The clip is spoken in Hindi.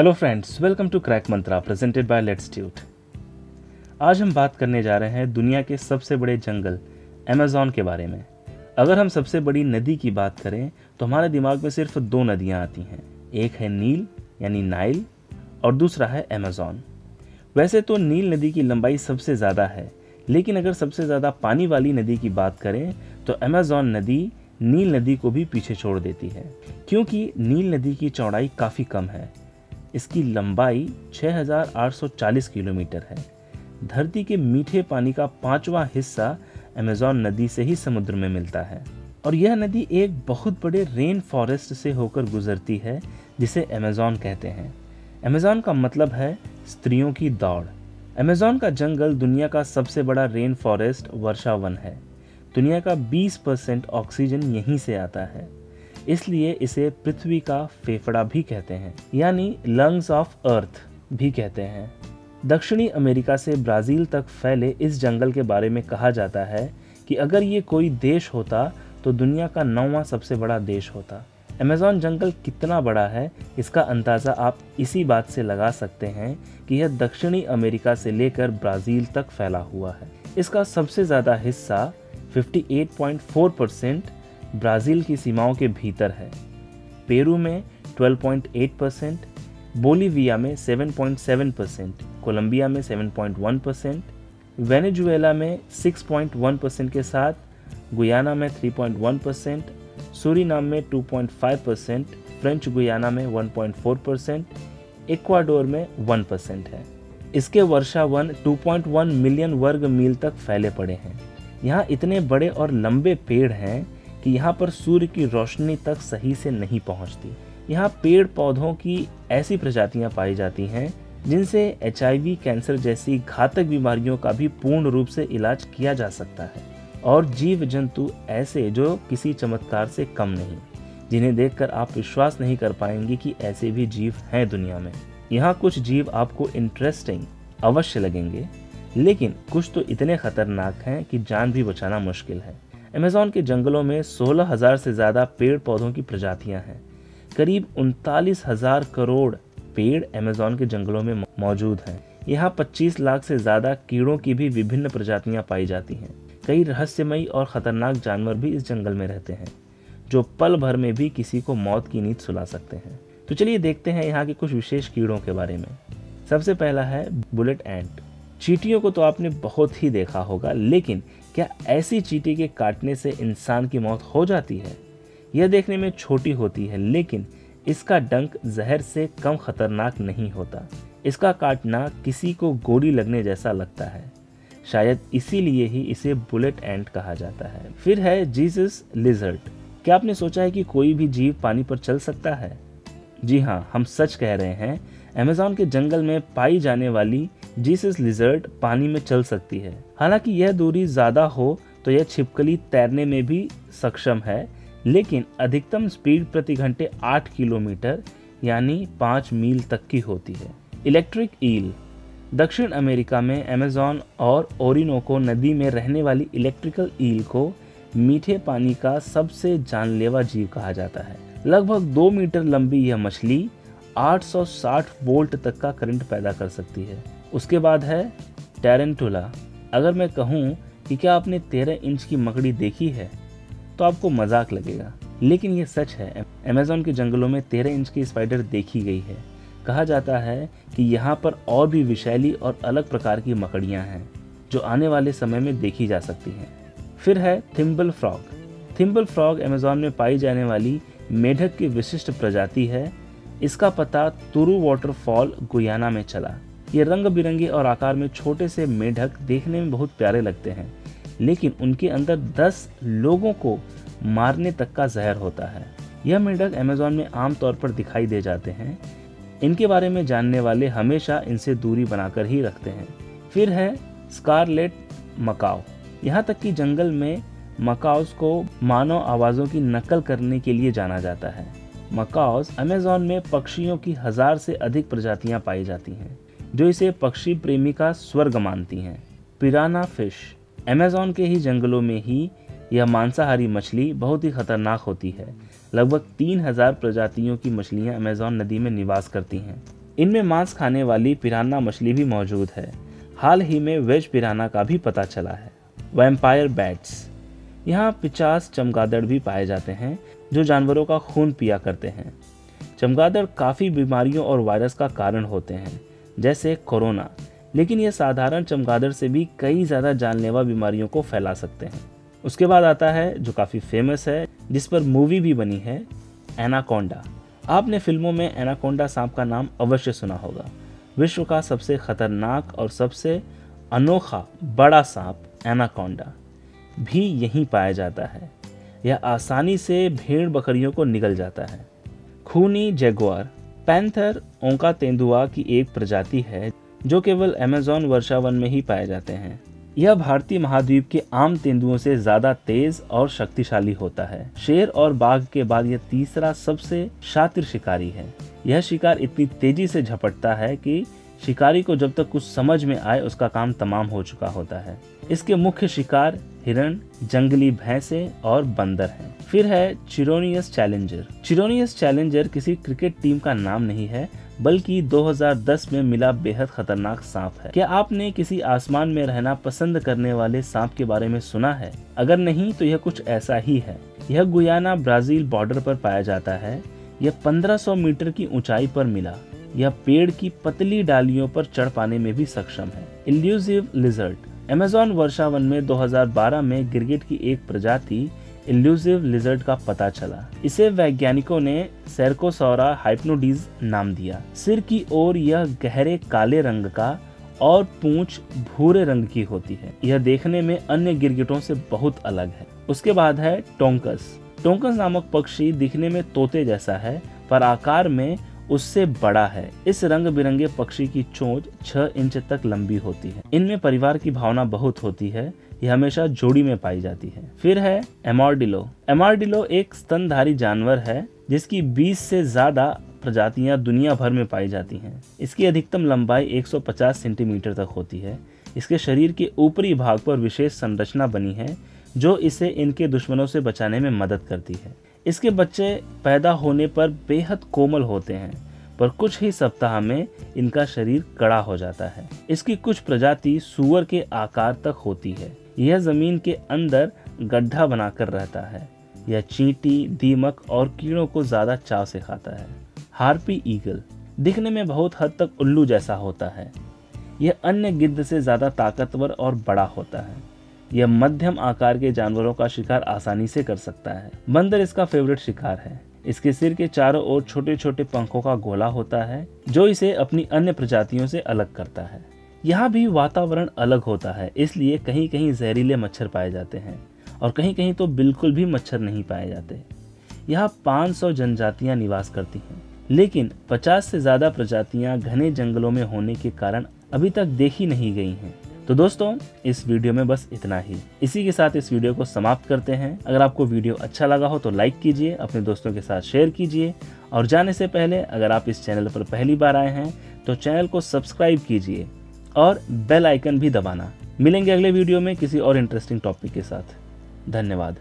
Hello friends welcome to crack mantra presented by let's tute आज हम बात करने जा रहे हैं दुनिया के सबसे बड़े जंगल अमेजोन के बारे में। अगर हम सबसे बड़ी नदी की बात करें तो हमारे दिमाग में सिर्फ़ दो नदियाँ आती हैं। एक है नील, यानी नाइल और दूसरा है अमेजोन वैसे तो नील नदी की लंबाई सबसे ज़्यादा है, लेकिन अगर सबसे ज़्यादा पानी वाली नदी की बात करें तो अमेजोन नदी नील नदी को भी पीछे छोड़ देती है, क्योंकि नील नदी की चौड़ाई काफ़ी कम है। इसकी लंबाई 6,840 किलोमीटर है। धरती के मीठे पानी का पांचवा हिस्सा अमेजोन नदी से ही समुद्र में मिलता है। और यह नदी एक बहुत बड़े रेन फॉरेस्ट से होकर गुजरती है जिसे अमेजोन कहते हैं। अमेजोन का मतलब है स्त्रियों की दौड़। अमेजोन का जंगल दुनिया का सबसे बड़ा रेन फॉरेस्ट वर्षावन है। दुनिया का 20 परसेंट ऑक्सीजन यहीं से आता है। इसलिए इसे पृथ्वी का फेफड़ा भी कहते हैं, यानी लंग्स ऑफ़ अर्थ भी कहते हैं। दक्षिणी अमेरिका से ब्राज़ील तक फैले इस जंगल के बारे में कहा जाता है कि अगर ये कोई देश होता तो दुनिया का नौवां सबसे बड़ा देश होता। अमेज़ॉन जंगल कितना बड़ा है, इसका अंदाज़ा आप इसी बात से लगा सकते हैं कि यह दक्षिणी अमेरिका से लेकर ब्राज़ील तक फैला हुआ है। इसका सबसे ज़्यादा हिस्सा 58.4 परसेंट ब्राज़ील की सीमाओं के भीतर है। पेरू में 12.8 परसेंट, बोलीविया में 7.7 परसेंट, कोलंबिया में 7.1 परसेंट, वेनेजुएला में 6.1 परसेंट के साथ, गुयाना में 3.1 परसेंट, सूरीनाम में 2.5 परसेंट, फ्रेंच गुयाना में 1.4 परसेंट, इक्वाडोर में 1 परसेंट है। इसके वर्षा वन 2.1 मिलियन वर्ग मील तक फैले पड़े हैं। यहाँ इतने बड़े और लंबे पेड़ हैं कि यहाँ पर सूर्य की रोशनी तक सही से नहीं पहुँचती। यहाँ पेड़ पौधों की ऐसी प्रजातियाँ पाई जाती हैं, जिनसे एचआईवी कैंसर जैसी घातक बीमारियों का भी पूर्ण रूप से इलाज किया जा सकता है, और जीव जंतु ऐसे जो किसी चमत्कार से कम नहीं, जिन्हें देखकर आप विश्वास नहीं कर पाएँगे कि ऐसे भी जीव हैं दुनिया में। यहाँ कुछ जीव आपको इंटरेस्टिंग अवश्य लगेंगे, लेकिन कुछ तो इतने खतरनाक हैं कि जान भी बचाना मुश्किल है। अमेजोन के जंगलों में 16,000 से ज़्यादा पेड़ पौधों की प्रजातियाँ हैं। करीब उनतालीस हज़ार करोड़ पेड़ अमेजोन के जंगलों में मौजूद हैं। यहाँ 25 लाख से ज़्यादा कीड़ों की भी विभिन्न प्रजातियाँ पाई जाती हैं। कई रहस्यमयी और ख़तरनाक जानवर भी इस जंगल में रहते हैं जो पल भर में भी किसी को मौत की नींद सुला सकते हैं। तो चलिए देखते हैं यहाँ के कुछ विशेष कीड़ों के बारे में। सबसे पहला है बुलेट एंट। चीटियों को तो आपने बहुत ही देखा होगा लेकिन क्या ऐसी चीटी के काटने से इंसान की मौत हो जाती है? यह देखने में छोटी होती है, लेकिन इसका डंक जहर से कम खतरनाक नहीं होता। इसका काटना किसी को गोली लगने जैसा लगता है। शायद इसीलिए ही इसे बुलेट एंट कहा जाता है। फिर है जीसस लिजर्ट। क्या आपने सोचा है कि कोई भी जीव पानी पर चल सकता है? जी हाँ हम सच कह रहे हैं, अमेजोन के जंगल में पाई जाने वाली जीसस लिजर्ट पानी में चल सकती है। हालाँकि यह दूरी ज़्यादा हो तो यह छिपकली तैरने में भी सक्षम है, लेकिन अधिकतम स्पीड प्रति घंटे 8 किलोमीटर, यानी 5 मील तक की होती है। इलेक्ट्रिक ईल दक्षिण अमेरिका में अमेजोन और ओरिनोको नदी में रहने वाली इलेक्ट्रिकल ईल को मीठे पानी का सबसे जानलेवा जीव कहा जाता है। लगभग दो मीटर लंबी यह मछली 860 वोल्ट तक का करंट पैदा कर सकती है। उसके बाद है टेरेंटुला अगर मैं कहूँ कि क्या आपने तेरह इंच की मकड़ी देखी है तो आपको मज़ाक लगेगा। लेकिन ये सच है अमेजोन के जंगलों में तेरह इंच की स्पाइडर देखी गई है। कहा जाता है कि यहाँ पर और भी विशैली और अलग प्रकार की मकड़ियाँ हैं, जो आने वाले समय में देखी जा सकती हैं। फिर है thimble frog thimble frog Amazon में पाई जाने वाली मेढक की विशिष्ट प्रजाति है। इसका पता तुरु वाटरफॉल गुयाना में चला। ये रंग बिरंगे और आकार में छोटे से मेढक देखने में बहुत प्यारे लगते हैं, लेकिन उनके अंदर 10 लोगों को मारने तक का जहर होता है। यह मेढक अमेजोन में आमतौर पर दिखाई दे जाते हैं। इनके बारे में जानने वाले हमेशा इनसे दूरी बनाकर ही रखते हैं। फिर है स्कारलेट मकाओ यहाँ तक कि जंगल में मकाओस को मानव आवाज़ों की नकल करने के लिए जाना जाता है। मकाओस अमेजोन में पक्षियों की हज़ार से अधिक प्रजातियाँ पाई जाती हैं। जो इसे पक्षी प्रेमी का स्वर्ग मानती हैं। पिराना फ़िश, अमेजोन के ही जंगलों में ही यह मांसाहारी मछली बहुत ही खतरनाक होती है। लगभग तीन हज़ार प्रजातियों की मछलियाँ अमेजोन नदी में निवास करती हैं। इनमें मांस खाने वाली पिराना मछली भी मौजूद है। हाल ही में वेज पिराना का भी पता चला है। Vampire bats. यहाँ पिचास चमगादड़ भी पाए जाते हैं, जो जानवरों का खून पिया करते हैं। चमगादड़ काफ़ी बीमारियों और वायरस का कारण होते हैं। जैसे कोरोना। लेकिन ये साधारण चमगादड़ से भी कई ज़्यादा जानलेवा बीमारियों को फैला सकते हैं। उसके बाद आता है, जो काफ़ी फ़ेमस है, जिस पर मूवी भी बनी है एनाकोंडा आपने फ़िल्मों में एनाकोंडा सांप का नाम अवश्य सुना होगा। विश्व का सबसे खतरनाक और सबसे अनोखा बड़ा सांप एनाकोंडा भी यहीं पाया जाता है। यह आसानी से भेड़ बकरियों को निगल जाता है। खूनी जैगुआर पैंथर, ओंका तेंदुआ की एक प्रजाति है, जो केवल अमेजोन वर्षावन में ही पाए जाते हैं। यह भारतीय महाद्वीप के आम तेंदुओं से ज़्यादा तेज और शक्तिशाली होता है। शेर और बाघ के बाद यह तीसरा सबसे शातिर शिकारी है। यह शिकार इतनी तेज़ी से झपटता है कि शिकारी को जब तक कुछ समझ में आए, उसका काम तमाम हो चुका होता है। इसके मुख्य शिकार हिरण, जंगली भैंसे और बंदर हैं। फिर है चिरोनियस चैलेंजर। चिरोनियस चैलेंजर किसी क्रिकेट टीम का नाम नहीं है, बल्कि 2010 में मिला बेहद खतरनाक सांप है। क्या आपने किसी आसमान में रहना पसंद करने वाले सांप के बारे में सुना है? अगर नहीं तो यह कुछ ऐसा ही है। यह गुयाना ब्राज़ील बॉर्डर पर पाया जाता है। यह 1500 मीटर की ऊंचाई पर मिला। यह पेड़ की पतली डालियों पर चढ़ पाने में भी सक्षम है। इल्यूजिव लिजर्ट अमेजोन वर्षावन में 2012 में गिरगिट की एक प्रजाति इल्यूसिव लिजर्ड का पता चला। इसे वैज्ञानिकों ने सेरकोसौरा हाइप्नोडीज नाम दिया। सिर की ओर यह गहरे काले रंग का और पूंछ भूरे रंग की होती है। यह देखने में अन्य गिरगिटों से बहुत अलग है। उसके बाद है टोंकस टोंकस नामक पक्षी दिखने में तोते जैसा है, पर आकार में उससे बड़ा है। इस रंग बिरंगे पक्षी की चोंच छह इंच तक लंबी होती है। इनमें परिवार की भावना बहुत होती है। ये हमेशा जोड़ी में पाई जाती है। फिर है एमोर्डिलो एमोर्डिलो एक स्तनधारी जानवर है, जिसकी 20 से ज़्यादा प्रजातियाँ दुनिया भर में पाई जाती हैं। इसकी अधिकतम लंबाई 150 सेंटीमीटर तक होती है। इसके शरीर के ऊपरी भाग पर विशेष संरचना बनी है, जो इसे इनके दुश्मनों से बचाने में मदद करती है। इसके बच्चे पैदा होने पर बेहद कोमल होते हैं, पर कुछ ही सप्ताह में इनका शरीर कड़ा हो जाता है। इसकी कुछ प्रजाति सुअर के आकार तक होती है। यह ज़मीन के अंदर गड्ढा बनाकर रहता है। यह चींटी, दीमक और कीड़ों को ज़्यादा चाव से खाता है। हार्पी ईगल दिखने में बहुत हद तक उल्लू जैसा होता है। यह अन्य गिद्ध से ज़्यादा ताकतवर और बड़ा होता है। यह मध्यम आकार के जानवरों का शिकार आसानी से कर सकता है। बंदर इसका फेवरेट शिकार है। इसके सिर के चारों ओर छोटे छोटे पंखों का गोला होता है, जो इसे अपनी अन्य प्रजातियों से अलग करता है। यहाँ भी वातावरण अलग होता है, इसलिए कहीं कहीं जहरीले मच्छर पाए जाते हैं, और कहीं कहीं तो बिल्कुल भी मच्छर नहीं पाए जाते। यहाँ 500 जनजातियाँ निवास करती हैं, लेकिन 50 से ज़्यादा प्रजातियाँ घने जंगलों में होने के कारण अभी तक देखी नहीं गई हैं। तो दोस्तों, इस वीडियो में बस इतना ही। इसी के साथ इस वीडियो को समाप्त करते हैं। अगर आपको वीडियो अच्छा लगा हो तो लाइक कीजिए, अपने दोस्तों के साथ शेयर कीजिए। और जाने से पहले, अगर आप इस चैनल पर पहली बार आए हैं तो चैनल को सब्सक्राइब कीजिए और बेल आइकन भी दबाना। मिलेंगे अगले वीडियो में किसी और इंटरेस्टिंग टॉपिक के साथ। धन्यवाद।